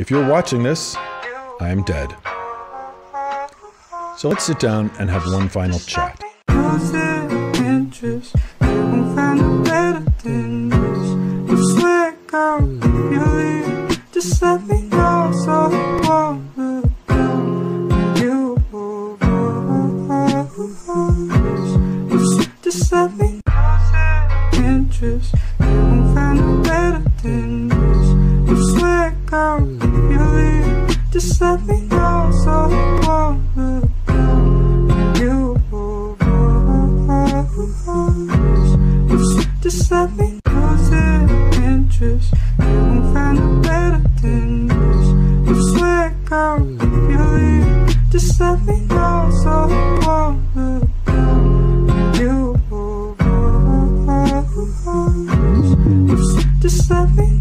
If you're watching this, I am dead. So let's sit down and have one final chat. They won't find a better than this. You you. Just let me go, so I won't look down you Oops. Just let me lose your interest You won't find a better than this You swear, girl, if you leave Just let me go, so I won't look down you Oops. Just let me